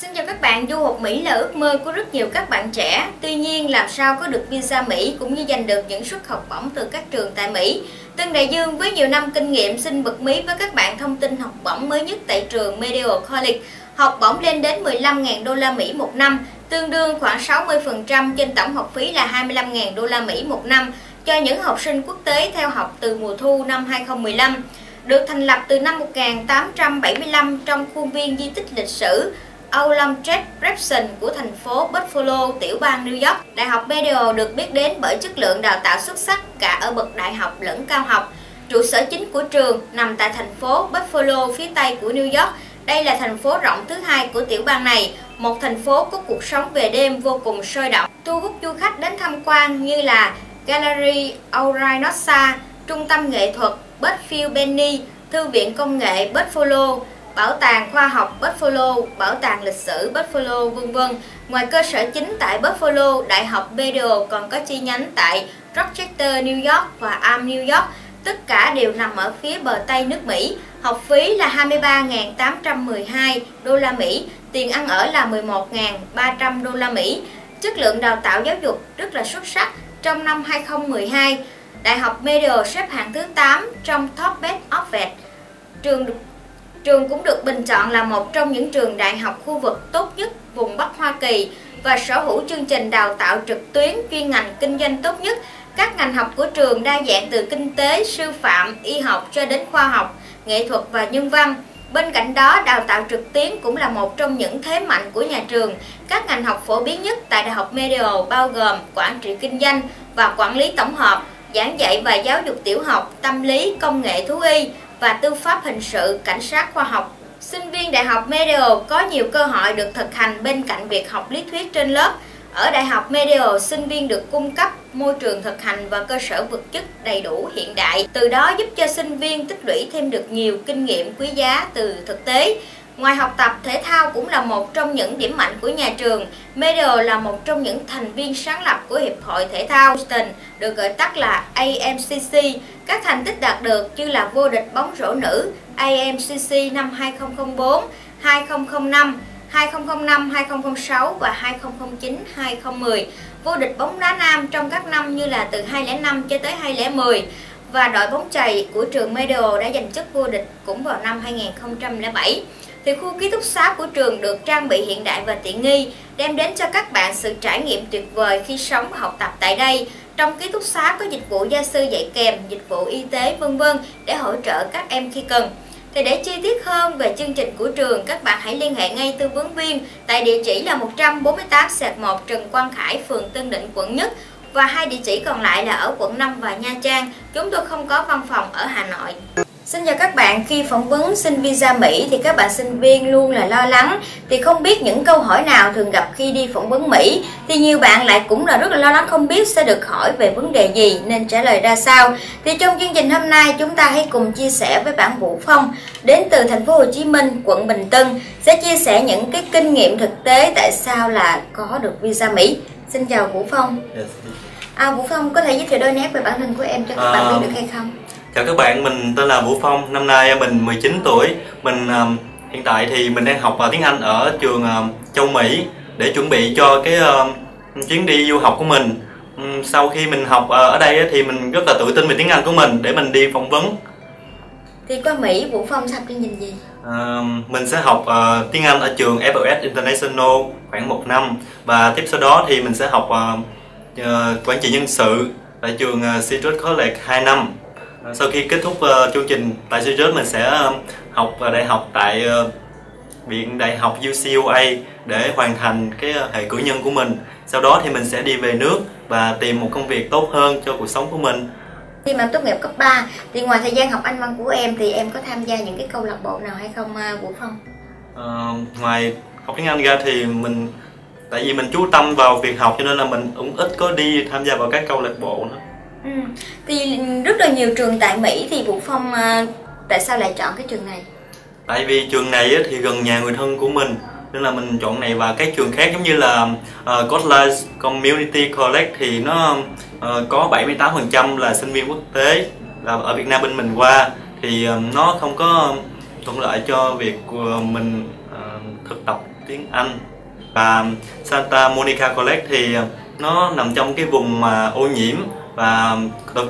Xin chào các bạn, du học Mỹ là ước mơ của rất nhiều các bạn trẻ. Tuy nhiên, làm sao có được visa Mỹ cũng như giành được những suất học bổng từ các trường tại Mỹ. Tân Đại Dương với nhiều năm kinh nghiệm xin bật mí với các bạn thông tin học bổng mới nhất tại trường Medical College. Học bổng lên đến 15.000 đô la Mỹ một năm, tương đương khoảng 60% trên tổng học phí là 25.000 đô la Mỹ một năm cho những học sinh quốc tế theo học từ mùa thu năm 2015. Được thành lập từ năm 1875 trong khuôn viên di tích lịch sử Aulam Jet Repson của thành phố Buffalo, tiểu bang New York. Đại học Medical được biết đến bởi chất lượng đào tạo xuất sắc cả ở bậc đại học lẫn cao học. Trụ sở chính của trường nằm tại thành phố Buffalo phía tây của New York. Đây là thành phố rộng thứ hai của tiểu bang này, một thành phố có cuộc sống về đêm vô cùng sôi động, thu hút du khách đến tham quan như là Gallery Aurinosa, Trung tâm nghệ thuật Buffalo Benny, Thư viện công nghệ Buffalo, Bảo tàng khoa học Buffalo, Bảo tàng lịch sử Buffalo, vân vân. Ngoài cơ sở chính tại Buffalo, Đại học Bedell còn có chi nhánh tại Rochester, New York và Am, New York. Tất cả đều nằm ở phía bờ Tây nước Mỹ. Học phí là 23.812 đô la Mỹ, tiền ăn ở là 11.300 đô la Mỹ. Chất lượng đào tạo giáo dục rất là xuất sắc. Trong năm 2012, Đại học Medill xếp hạng thứ 8 trong Top Best Offered. Trường được Trường cũng được bình chọn là một trong những trường đại học khu vực tốt nhất vùng Bắc Hoa Kỳ và sở hữu chương trình đào tạo trực tuyến chuyên ngành kinh doanh tốt nhất. Các ngành học của trường đa dạng từ kinh tế, sư phạm, y học cho đến khoa học, nghệ thuật và nhân văn. Bên cạnh đó, đào tạo trực tuyến cũng là một trong những thế mạnh của nhà trường. Các ngành học phổ biến nhất tại Đại học Medical bao gồm quản trị kinh doanh và quản lý tổng hợp, giảng dạy và giáo dục tiểu học, tâm lý, công nghệ thú y, và tư pháp hình sự, cảnh sát khoa học. Sinh viên Đại học Medial có nhiều cơ hội được thực hành bên cạnh việc học lý thuyết trên lớp. Ở Đại học Medial, sinh viên được cung cấp môi trường thực hành và cơ sở vật chất đầy đủ hiện đại. Từ đó giúp cho sinh viên tích lũy thêm được nhiều kinh nghiệm quý giá từ thực tế. Ngoài học tập, thể thao cũng là một trong những điểm mạnh của nhà trường. Medal là một trong những thành viên sáng lập của Hiệp hội Thể thao Houston, được gọi tắt là AMCC. Các thành tích đạt được như là vô địch bóng rổ nữ AMCC năm 2004, 2005, 2005, 2006 và 2009, 2010. Vô địch bóng đá nam trong các năm như là từ 2005 cho tới 2010 và đội bóng chày của trường Medal đã giành chức vô địch cũng vào năm 2007 thì khu ký túc xá của trường được trang bị hiện đại và tiện nghi, đem đến cho các bạn sự trải nghiệm tuyệt vời khi sống và học tập tại đây. Trong ký túc xá có dịch vụ gia sư dạy kèm, dịch vụ y tế vân vân để hỗ trợ các em khi cần. Thì để chi tiết hơn về chương trình của trường, các bạn hãy liên hệ ngay tư vấn viên tại địa chỉ là 148 1 Trần Quang Khải, phường Tân Định, quận Nhất và hai địa chỉ còn lại là ở quận 5 và Nha Trang. Chúng tôi không có văn phòng ở Hà Nội. Xin chào các bạn, khi phỏng vấn xin visa Mỹ thì các bạn sinh viên luôn là lo lắng thì không biết những câu hỏi nào thường gặp khi đi phỏng vấn Mỹ thì nhiều bạn lại cũng là rất là lo lắng không biết sẽ được hỏi về vấn đề gì nên trả lời ra sao. Thì trong chương trình hôm nay chúng ta hãy cùng chia sẻ với bạn Vũ Phong đến từ thành phố Hồ Chí Minh, quận Bình Tân sẽ chia sẻ những cái kinh nghiệm thực tế tại sao là có được visa Mỹ. Xin chào Vũ Phong. À, Vũ Phong có thể giới thiệu đôi nét về bản thân của em cho các bạn biết được hay không? Chào các bạn, mình tên là Vũ Phong, năm nay mình 19 tuổi. Mình uh, hiện tại thì mình đang học uh, tiếng Anh ở trường uh, Châu Mỹ để chuẩn bị cho cái uh, chuyến đi du học của mình. Um, sau khi mình học uh, ở đây thì mình rất là tự tin về tiếng Anh của mình để mình đi phỏng vấn. Thì qua Mỹ, Vũ Phong học chương trình gì? Uh, mình sẽ học uh, tiếng Anh ở trường FLS International khoảng một năm và tiếp sau đó thì mình sẽ học uh, uh, quản trị nhân sự tại trường uh, Citrus College 2 năm sau khi kết thúc uh, chương trình tại Sirius mình sẽ uh, học uh, đại học tại uh, viện đại học UCLA để hoàn thành cái hệ cử nhân của mình. Sau đó thì mình sẽ đi về nước và tìm một công việc tốt hơn cho cuộc sống của mình. Khi mà tốt nghiệp cấp 3 thì ngoài thời gian học Anh văn của em thì em có tham gia những cái câu lạc bộ nào hay không Vũ Phong? Uh, ngoài học tiếng Anh ra thì mình tại vì mình chú tâm vào việc học cho nên là mình cũng ít có đi tham gia vào các câu lạc bộ nữa Ừ. Thì rất là nhiều trường tại Mỹ thì Vũ Phong à, tại sao lại chọn cái trường này? Tại vì trường này thì gần nhà người thân của mình nên là mình chọn này và các trường khác giống như là uh, Community College thì nó uh, có 78% là sinh viên quốc tế là ở Việt Nam bên mình qua thì uh, nó không có thuận lợi cho việc của mình uh, thực tập tiếng Anh và Santa Monica College thì nó nằm trong cái vùng mà ô nhiễm và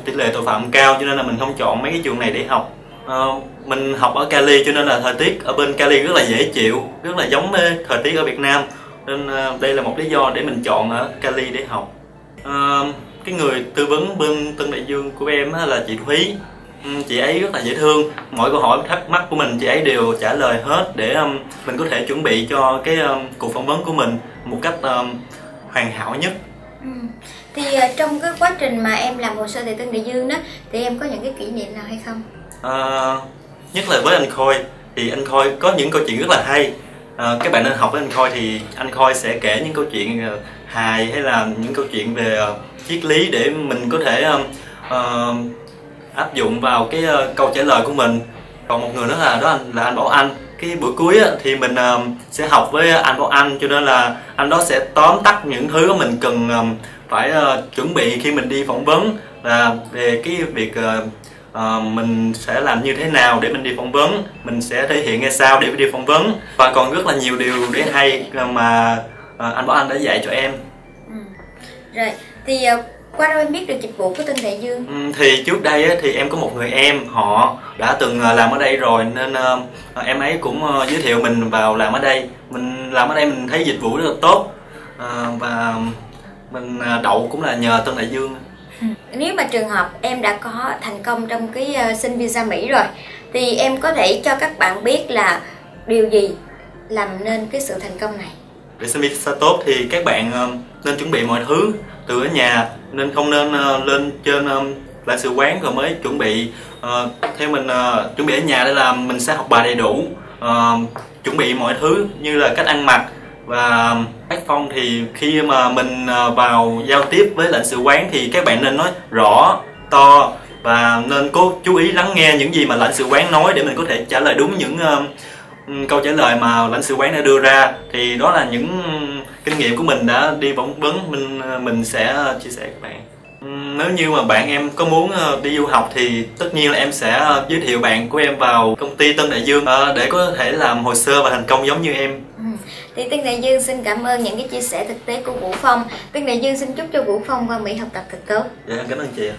tỷ lệ tội phạm cao cho nên là mình không chọn mấy cái trường này để học. Uh, mình học ở Cali cho nên là thời tiết ở bên Cali rất là dễ chịu rất là giống với thời tiết ở Việt Nam. Nên uh, đây là một lý do để mình chọn ở Cali để học. Uh, cái người tư vấn bên Tân Đại Dương của em là chị Thúy. Ừ, chị ấy rất là dễ thương. Mọi câu hỏi thắc mắc của mình chị ấy đều trả lời hết để um, mình có thể chuẩn bị cho cái um, cuộc phỏng vấn của mình một cách um, hoàn hảo nhất ừ. thì à, trong cái quá trình mà em làm hồ sơ tại Tân Đại Dương đó thì em có những cái kỷ niệm nào hay không? À, nhất là với anh Khôi. Thì anh Khôi có những câu chuyện rất là hay. À, các bạn nên học với anh Khôi thì anh Khôi sẽ kể những câu chuyện à, hài hay là những câu chuyện về à, triết lý để mình có thể uh, áp dụng vào cái uh, câu trả lời của mình. Còn một người nữa là đó anh là anh Bảo Anh cái buổi cuối á, thì mình um, sẽ học với anh Bảo Anh cho nên là anh đó sẽ tóm tắt những thứ mà mình cần um, phải uh, chuẩn bị khi mình đi phỏng vấn. Là về cái việc uh, uh, mình sẽ làm như thế nào để mình đi phỏng vấn mình sẽ thể hiện ra sao để đi phỏng vấn. Và còn rất là nhiều điều để hay mà uh, anh Bảo Anh đã dạy cho em. Ừ. rồi thì uh, qua đâu em biết được dịch vụ của Tân Đại Dương? Ừ, thì trước đây á, thì em có một người em họ đã từng ờ, làm ở đây rồi nên uh, em ấy cũng uh, giới thiệu mình vào làm ở đây mình làm ở đây mình thấy dịch vụ rất là tốt uh, và mình đậu cũng là nhờ Tân Đại Dương ừ. nếu mà trường hợp em đã có thành công trong cái xin visa Mỹ rồi thì em có thể cho các bạn biết là điều gì làm nên cái sự thành công này để xin visa tốt thì các bạn nên chuẩn bị mọi thứ từ ở nhà nên không nên uh, lên trên um, lãnh sự quán rồi mới chuẩn bị uh, theo mình uh, chuẩn bị ở nhà để làm mình sẽ học bài đầy đủ uh, chuẩn bị mọi thứ như là cách ăn mặc và tác phong thì khi mà mình vào giao tiếp với lãnh sự quán thì các bạn nên nói rõ to và nên cố chú ý lắng nghe những gì mà lãnh sự quán nói để mình có thể trả lời đúng những uh, câu trả lời mà lãnh sự quán đã đưa ra. Thì đó là những kinh nghiệm của mình đã đi phỏng vấn mình mình sẽ chia sẻ các bạn. Nếu như mà bạn em có muốn ờ, đi du học thì tất nhiên là em sẽ ờ, giới thiệu bạn của em vào công ty Tân Đại Dương ờ, để có thể làm hồ sơ và thành công giống như em. Ừ. thì Tân Đại Dương xin cảm ơn những cái chia sẻ thực tế của Vũ Phong. Tân Đại Dương xin chúc cho Vũ Phong qua Mỹ học tập thật tốt. Dạ cảm ơn chị